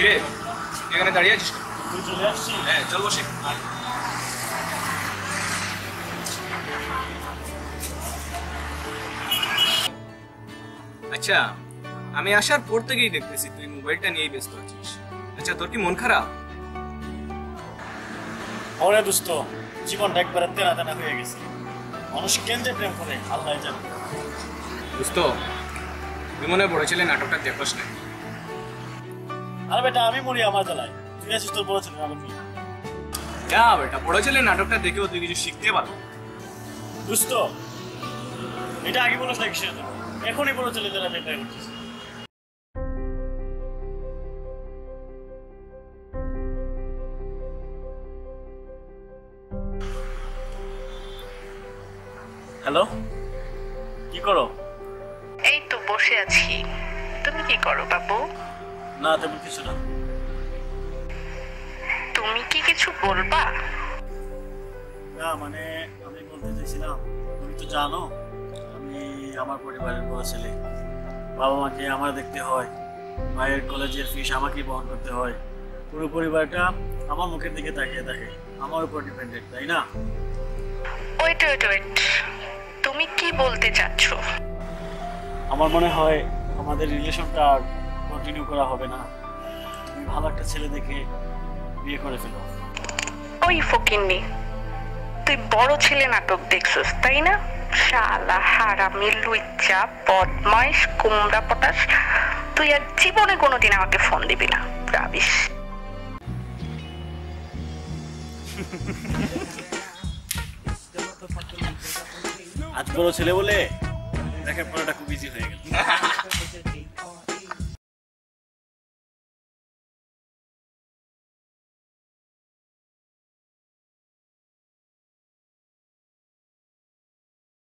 কিরে এখানে দাঁড়িয়ে আছিস? চলে হ্যাঁ চল বসে। আচ্ছা আমি আসার পর থেকেই দেখতেছি তুই মোবাইলটা নিয়েই ব্যস্ত আছিস। আচ্ছা তোর কি মন খারাপ? ওরে দোস্ত জীবনটা একবারে তেনা তেনা হয়ে গেছে। মানুষ কেন যে প্রেম করে আল্লাহ জানে। বুঝত তুই মনে বড় নাটকটা দেখোস না আরে বেটা আমি মরি আমার জ্বালায়। তুই আছিস তোর বড় ছেলে আমি কি যা বেটা বড় ছেলে নাটকটা দেখেও তুই কিছু শিখতে পারো দোস্ত এটা আগে বলো না কিসের এখনই বড় ছেলে যারা করছিস হ্যালো কি করো? এই তো বসে আছি। তুমি কি করো বাবু? না তেমন কিছু না। তুমি কি কিছু বলবা? না মানে আমি বলতে চাইছিলাম তুমি তো জানো আমি আমার পরিবারের বড় ছেলে। বাবা মাকে আমার দেখতে হয় মায়ের কলেজের ফিস আমাকেই বহন করতে হয়। পুরো পরিবারটা আমার মুখের দিকে তাকিয়ে থাকে আমার উপর ডিপেন্ডেন্ট তাই না? ওয়েট ওয়েট ওয়েট তুমি কি বলতে চাচ্ছ? আমার মনে হয় আমাদের রিলেশনটা কন্টিনিউ করা হবে না। তুমি ভালো একটা ছেলে দেখে বিয়ে করে ফেলো। ওই ফকিন্নি তুই বড় ছেলে নাটক দেখছিস তাই না? শালা হারামি লুইচা বদমাইশ কুমড়া পটাশ। তুই আর জীবনে কোনোদিন আমাকে ফোন দিবি না রাবিস আজ বড় ছেলে বলে দেখার পড়াটা খুব ইজি হয়ে গেল।